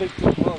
big the